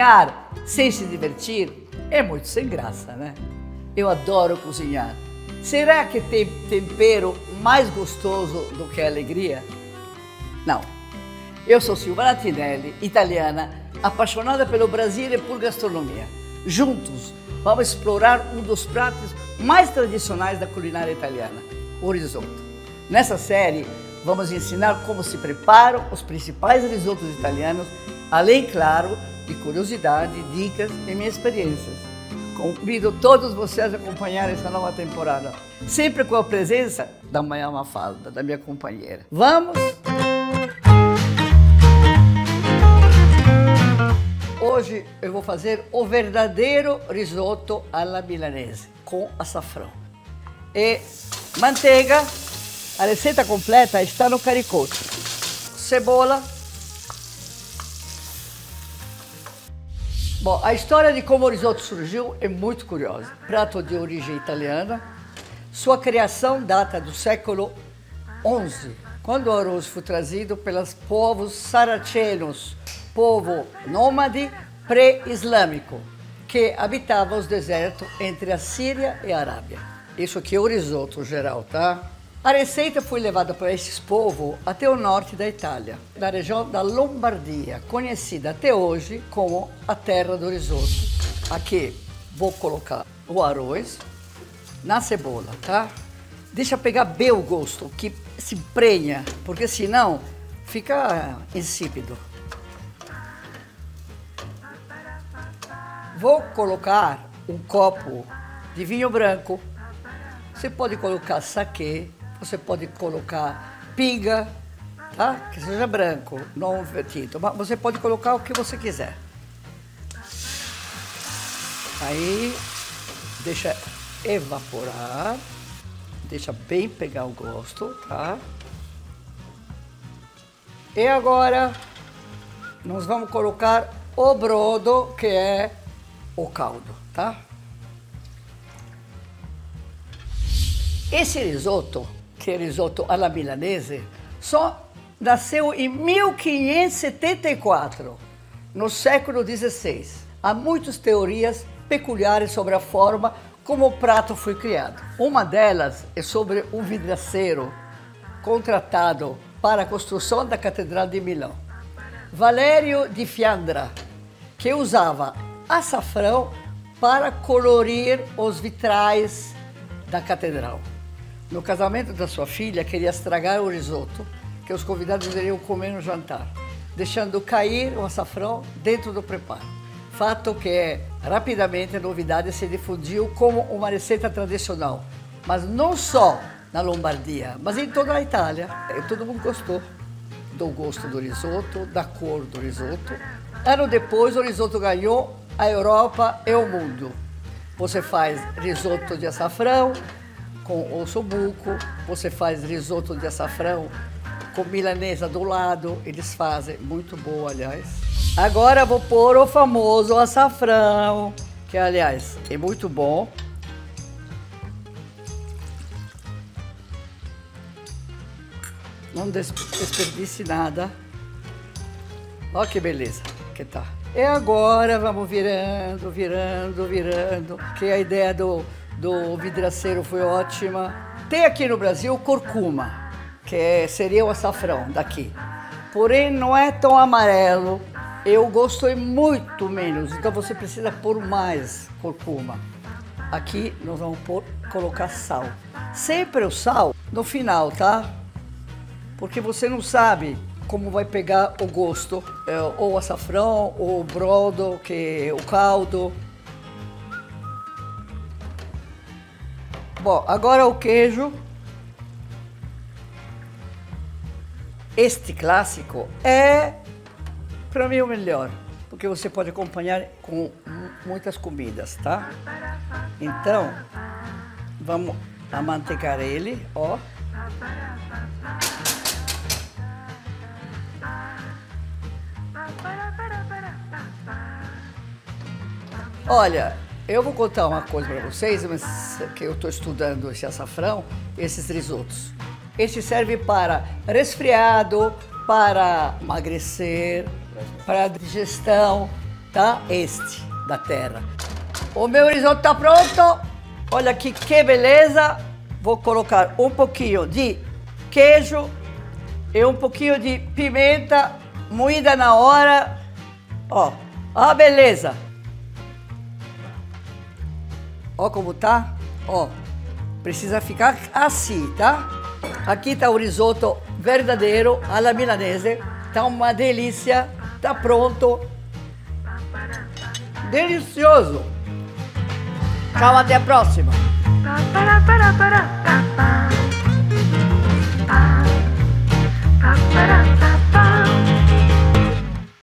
cozinhar sem se divertir é muito sem graça, né? Eu adoro cozinhar. Será que tem tempero mais gostoso do que a alegria? Não. Eu sou Silvana Tinelli, italiana, apaixonada pelo Brasil e por gastronomia. Juntos, vamos explorar um dos pratos mais tradicionais da culinária italiana, o risoto. Nessa série, vamos ensinar como se preparam os principais risotos italianos, além, claro, de curiosidade, dicas e minhas experiências. Convido todos vocês a acompanhar essa nova temporada, sempre com a presença da Maia Mafalda, da minha companheira. Vamos? Hoje eu vou fazer o verdadeiro risoto alla milanese, com açafrão. E manteiga, a receita completa está no caricoto. Cebola. Bom, a história de como o risoto surgiu é muito curiosa. Prato de origem italiana. Sua criação data do século XI, quando o arroz foi trazido pelos povos saracenos, povo nômade pré-islâmico, que habitava os desertos entre a Síria e a Arábia. Isso aqui é o risoto geral, tá? A receita foi levada por esses povos até o norte da Itália, na região da Lombardia, conhecida até hoje como a terra do risoto. Aqui vou colocar o arroz na cebola, tá? Deixa pegar bem o gosto, que se emprenha, porque senão fica insípido. Vou colocar um copo de vinho branco. Você pode colocar saquê, você pode colocar pinga, tá? Que seja branco, não tinto. Mas você pode colocar o que você quiser. Aí, deixa evaporar. Deixa bem pegar o gosto, tá? E agora, nós vamos colocar o brodo, que é o caldo, tá? Esse risoto que é risoto alla milanese, só nasceu em 1574, no século XVI. Há muitas teorias peculiares sobre a forma como o prato foi criado. Uma delas é sobre um vidraceiro contratado para a construção da Catedral de Milão, Valério di Fiandra, que usava açafrão para colorir os vitrais da catedral. No casamento da sua filha, queria estragar o risoto que os convidados iriam comer no jantar, deixando cair o açafrão dentro do preparo. Fato que rapidamente a novidade se difundiu como uma receita tradicional, mas não só na Lombardia, mas em toda a Itália. E todo mundo gostou do gosto do risoto, da cor do risoto. Ano depois, o risoto ganhou a Europa e o mundo. Você faz risoto de açafrão, com ossobuco, você faz risoto de açafrão com milanesa do lado, eles fazem, muito boa, aliás. Agora vou pôr o famoso açafrão, que aliás é muito bom. Não desperdice nada. Olha que beleza que tá. E agora vamos virando, virando, virando, que a ideia do do vidraceiro foi ótima. Tem aqui no Brasil curcuma, que é, seria o açafrão daqui. Porém, não é tão amarelo. Eu gostei muito menos, então você precisa pôr mais curcuma. Aqui nós vamos pôr, colocar sal. Sempre o sal no final, tá? Porque você não sabe como vai pegar o gosto, é, ou açafrão, ou o brodo, que é o caldo. Bom, agora o queijo. Este clássico é, para mim, o melhor, porque você pode acompanhar com muitas comidas, tá? Então, vamos amanteigar ele, ó. Olha, eu vou contar uma coisa para vocês, mas que eu estou estudando esse açafrão, esses risotos. Esse serve para resfriado, para emagrecer, para digestão, tá? Este da terra. O meu risoto tá pronto. Olha aqui que beleza. Vou colocar um pouquinho de queijo e um pouquinho de pimenta moída na hora. Ó, ó beleza. Ó como tá. Ó, precisa ficar assim, tá? Aqui tá o risoto verdadeiro alla milanese. Tá uma delícia. Tá pronto. Delicioso. Tchau, até a próxima.